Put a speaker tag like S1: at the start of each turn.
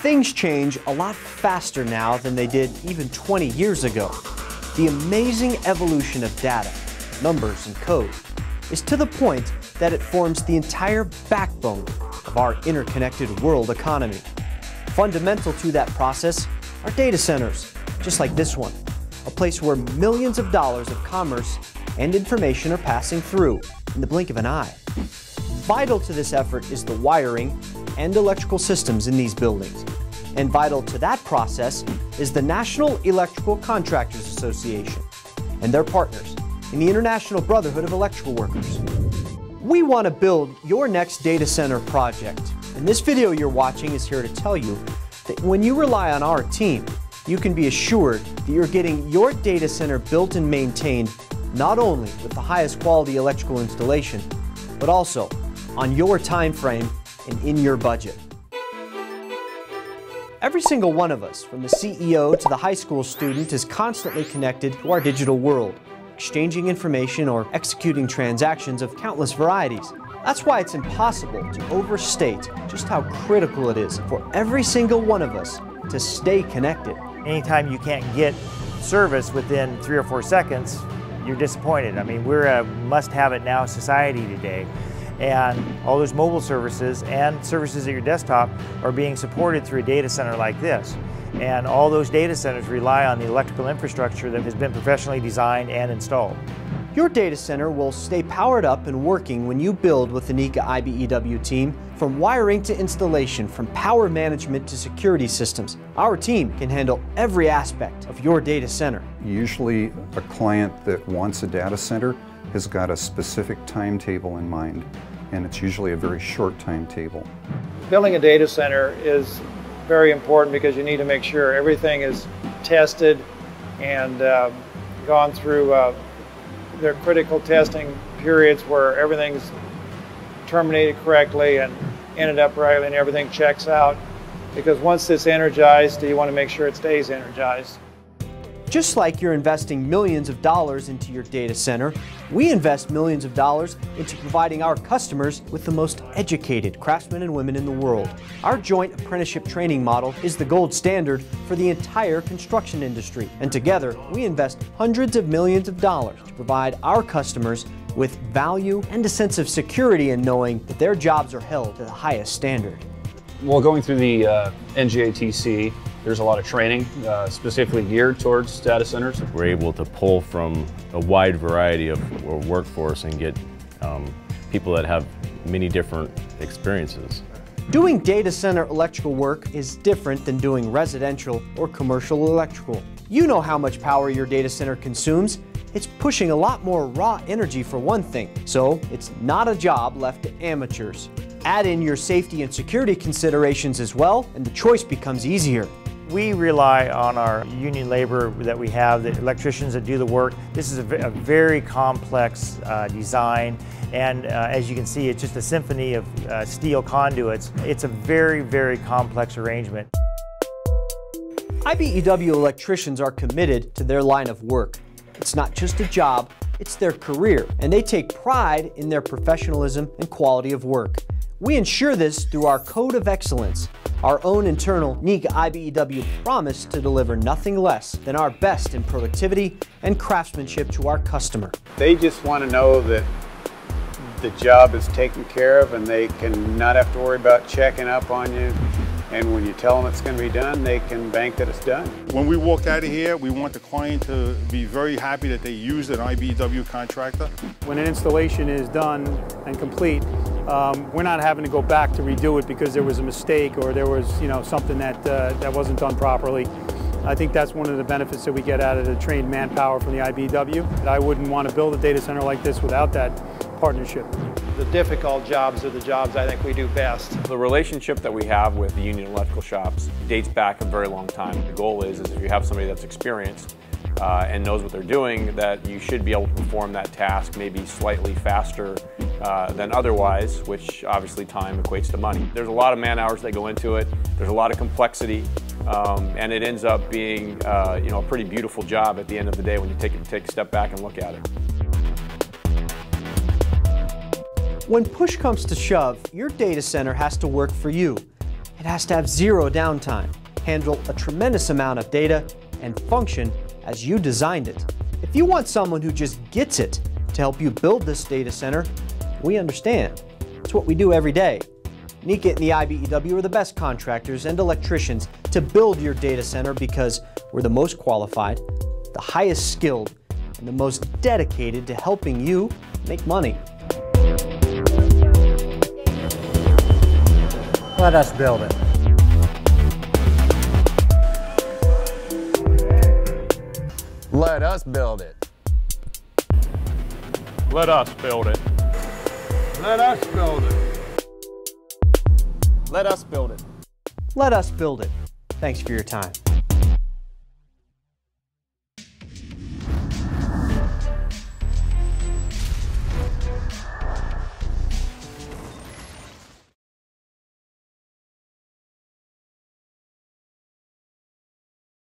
S1: Things change a lot faster now than they did even 20 years ago. The amazing evolution of data, numbers, and code is to the point that it forms the entire backbone of our interconnected world economy. Fundamental to that process are data centers, just like this one, a place where millions of dollars of commerce and information are passing through in the blink of an eye. Vital to this effort is the wiring and electrical systems in these buildings. And vital to that process is the National Electrical Contractors Association and their partners in the International Brotherhood of Electrical Workers. We want to build your next data center project. And this video you're watching is here to tell you that when you rely on our team, you can be assured that you're getting your data center built and maintained not only with the highest quality electrical installation, but also on your time frame and in your budget. Every single one of us, from the CEO to the high school student, is constantly connected to our digital world, exchanging information or executing transactions of countless varieties. That's why it's impossible to overstate just how critical it is for every single one of us to stay connected.
S2: Anytime you can't get service within three or four seconds, you're disappointed. I mean, we're a must have it now society today and all those mobile services and services at your desktop are being supported through a data center like this. And all those data centers rely on the electrical infrastructure that has been professionally designed and installed.
S1: Your data center will stay powered up and working when you build with the NECA IBEW team, from wiring to installation, from power management to security systems. Our team can handle every aspect of your data center.
S3: Usually a client that wants a data center has got a specific timetable in mind and it's usually a very short timetable.
S4: Building a data center is very important because you need to make sure everything is tested and uh, gone through uh, their critical testing periods where everything's terminated correctly and ended up right and everything checks out. Because once it's energized, you want to make sure it stays energized.
S1: Just like you're investing millions of dollars into your data center, we invest millions of dollars into providing our customers with the most educated craftsmen and women in the world. Our joint apprenticeship training model is the gold standard for the entire construction industry, and together we invest hundreds of millions of dollars to provide our customers with value and a sense of security in knowing that their jobs are held to the highest standard.
S5: Well, going through the uh, there's a lot of training uh, specifically geared towards data centers.
S6: We're able to pull from a wide variety of workforce and get um, people that have many different experiences.
S1: Doing data center electrical work is different than doing residential or commercial electrical. You know how much power your data center consumes. It's pushing a lot more raw energy for one thing, so it's not a job left to amateurs. Add in your safety and security considerations as well, and the choice becomes easier.
S2: We rely on our union labor that we have, the electricians that do the work. This is a, a very complex uh, design and uh, as you can see it's just a symphony of uh, steel conduits. It's a very, very complex arrangement.
S1: IBEW electricians are committed to their line of work. It's not just a job, it's their career, and they take pride in their professionalism and quality of work. We ensure this through our Code of Excellence, our own internal NECA IBEW promise to deliver nothing less than our best in productivity and craftsmanship to our customer.
S7: They just want to know that the job is taken care of and they can not have to worry about checking up on you and when you tell them it's going to be done, they can bank that it's done.
S8: When we walk out of here, we want the client to be very happy that they used an IBEW contractor.
S9: When an installation is done and complete, um, we're not having to go back to redo it because there was a mistake or there was, you know, something that uh, that wasn't done properly. I think that's one of the benefits that we get out of the trained manpower from the IBEW. I wouldn't want to build a data center like this without that partnership.
S4: The difficult jobs are the jobs I think we do best.
S5: The relationship that we have with the union electrical shops dates back a very long time. The goal is, is if you have somebody that's experienced uh, and knows what they're doing, that you should be able to perform that task maybe slightly faster uh, than otherwise, which obviously time equates to money. There's a lot of man hours that go into it. There's a lot of complexity, um, and it ends up being uh, you know a pretty beautiful job at the end of the day when you take take a step back and look at it.
S1: When push comes to shove, your data center has to work for you. It has to have zero downtime, handle a tremendous amount of data, and function as you designed it. If you want someone who just gets it to help you build this data center, we understand. It's what we do every day. NECA and the IBEW are the best contractors and electricians to build your data center because we're the most qualified, the highest skilled, and the most dedicated to helping you make money.
S2: Let us build it.
S10: Let us build it.
S11: Let us build it.
S7: Let us build it.
S10: Let us build it.
S1: Let us build it. Thanks for your time.